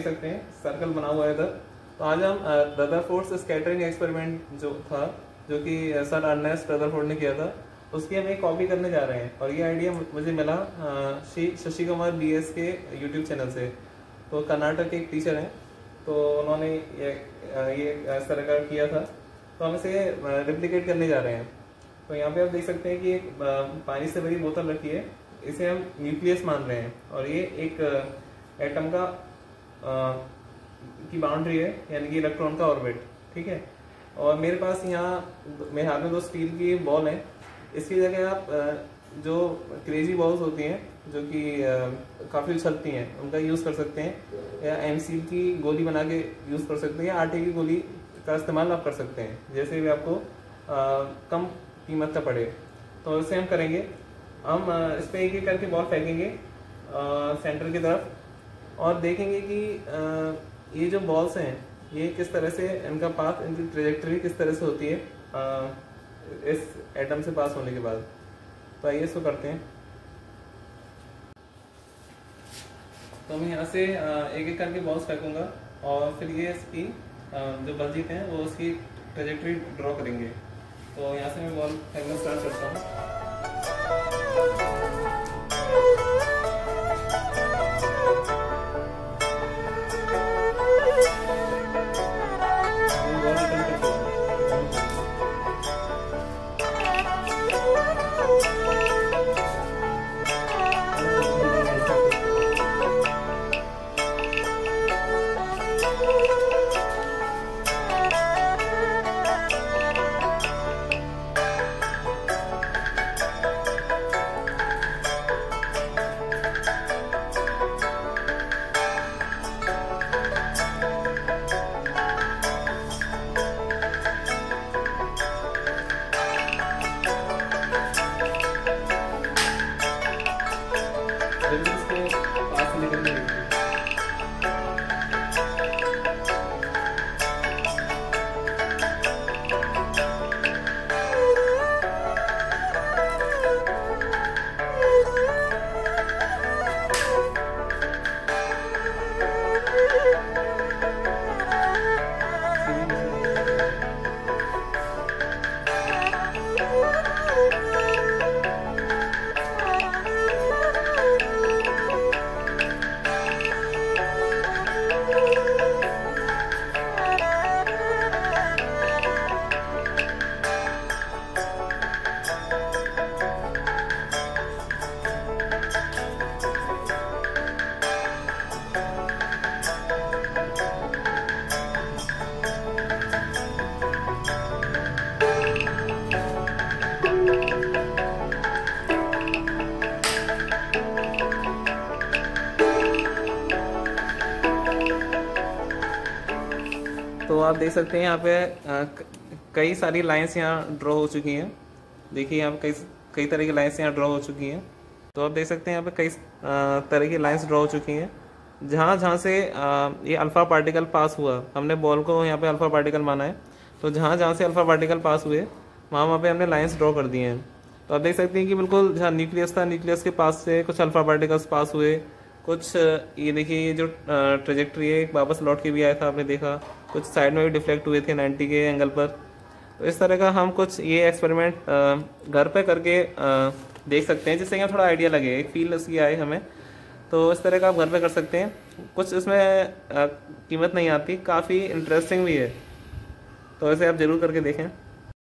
देख सकते हैं सर्कल बना हुआ है इधर। तो आज हम रदरफोर्ड स्कैटरिंग एक्सपेरिमेंट जो था, जो कि सर अर्नेस्ट रदरफोर्ड ने किया था, उसकी हम एक कॉपी करने जा रहे हैं। और ये आइडिया मुझे मिला श्री शशि कुमार बी के यूट्यूब चैनल से। तो कर्नाटक के एक टीचर हैं तो उन्होंने ये ये का किया था। तो हम इसे रिप्लिकेट करने जा रहे हैं। तो यहाँ पे आप देख सकते हैं कि एक पानी से भरी बोतल रखी है। इसे हम न्यूक्लियस मान रहे हैं। और ये एक एटम का की बाउंड्री है यानी कि इलेक्ट्रॉन का ऑर्बिट ठीक है? और मेरे पास यहाँ मेरे हाथ में दो स्टील की बॉल है। इसकी जगह आप जो क्रेजी बॉल्स होती हैं जो कि काफ़ी उछलती हैं उनका यूज़ कर सकते हैं या एम की गोली बना के यूज़ कर सकते हैं या आटे की गोली का इस्तेमाल आप कर सकते हैं जैसे भी आपको अ, कम कीमत का पड़े। तो इसे हम करेंगे। हम इस पर एक एक करके बॉल फेंकेंगे सेंटर की तरफ़। और देखेंगे कि ये जो बॉल्स हैं ये किस तरह से इनका पास इनकी ट्रेजेक्टरी किस तरह से होती है अ, इस एटम से पास होने के बाद। तो आइए इसको करते हैं। तो मैं यहाँ से एक एक करके बॉल्स फेंकूँगा और फिर ये इसकी जो बलजीत हैं वो उसकी ट्रेजेक्टरी ड्रॉ करेंगे। तो यहाँ से मैं बॉल फेंकना स्टार्ट करता हूँ। तो आप देख सकते हैं, यहाँ पे कई सारी लाइंस यहाँ ड्रॉ हो चुकी हैं। देखिए, यहाँ पे कई कई तरह की लाइंस यहाँ ड्रॉ हो चुकी हैं। तो आप देख सकते हैं, यहाँ पे कई तरह की लाइंस ड्रॉ हो चुकी हैं। जहाँ जहाँ से ये अल्फ़ा पार्टिकल पास हुआ, हमने बॉल को यहाँ पे अल्फ़ा पार्टिकल माना है। तो जहाँ जहाँ से अल्फ़ा पार्टिकल पास हुए, वहाँ वहाँ पे हमने लाइंस ड्रॉ कर दिए हैं। तो आप देख सकते हैं कि बिल्कुल जहाँ न्यूक्लियस था, न्यूक्लियस के पास से कुछ अल्फ़ा पार्टिकल्स पास हुए। कुछ ये देखिए, ये जो ट्रेजेक्ट्री है वापस लौट के भी आया था, आपने देखा। कुछ साइड में भी डिफ्लेक्ट हुए थे 90 के एंगल पर। तो इस तरह का हम कुछ ये एक्सपेरिमेंट घर पे करके देख सकते हैं। जिससे कि थोड़ा आइडिया लगे, एक फील उसकी आए हमें। तो इस तरह का आप घर पे कर सकते हैं। कुछ इसमें कीमत नहीं आती, काफ़ी इंटरेस्टिंग भी है। तो ऐसे आप ज़रूर करके देखें।